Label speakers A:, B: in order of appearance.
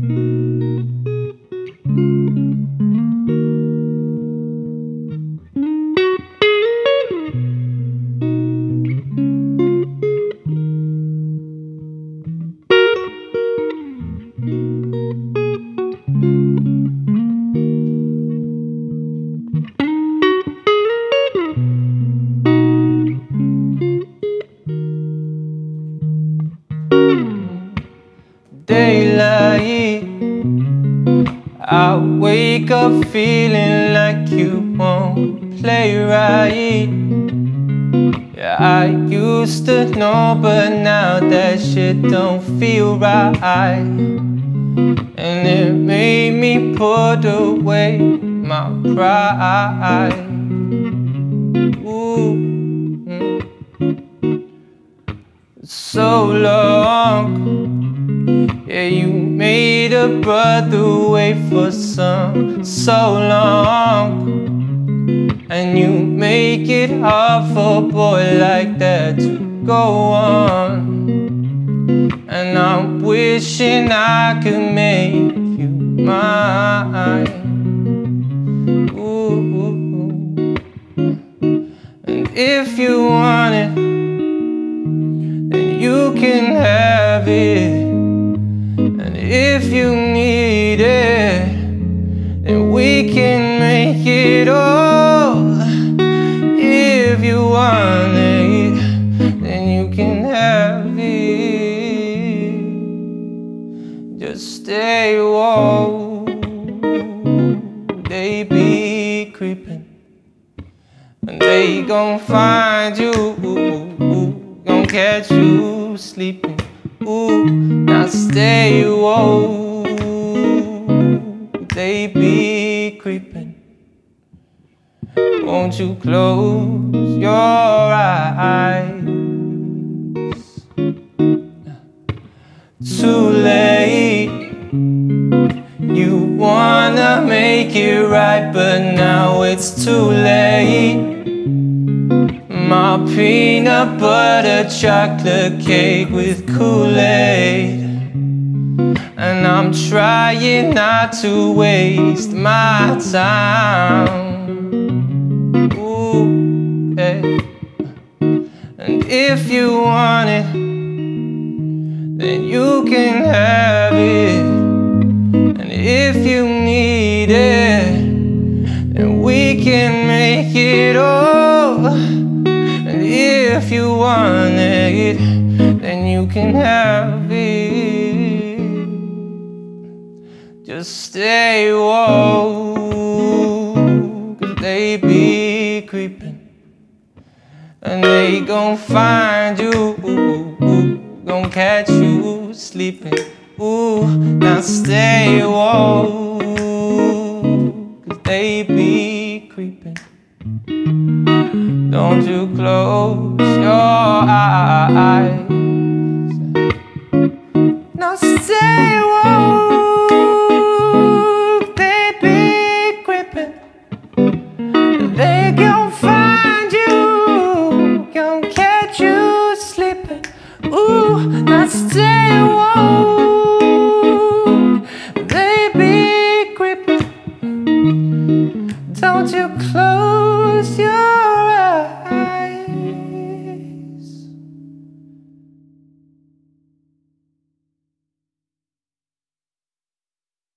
A: daylight. I wake up feeling like you won't play right. Yeah, I used to know, but now that shit don't feel right. And it made me put away my pride. Ooh. mm. So long. Yeah, you made brother wait for some so long. And you make it hard for a boy like that to go on. And I'm wishing I could make you mine. Ooh. And if you want it, then you can we can make it all. If you want it, then you can have it. Just stay woke. They be creeping, and they gon' find you, gon' catch you sleeping. Ooh, now stay woke. They be Won't you close your eyes? Too late. You wanna make it right, but now it's too late. My peanut butter chocolate cake with Kool-Aid And I'm trying not to waste my time And if you want it Then you can have it And if you need it Then we can make it all and if you want it, then you can have it. Just stay woke, cause they be creeping. They day gon' find you, gon' catch you sleeping. Ooh, now stay woke, cause they be creeping. Don't you close your eyes. Now stay woke. you sleeping. Ooh, not staying. Baby, creeping. Don't you close.